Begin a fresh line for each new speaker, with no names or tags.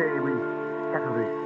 say we settle this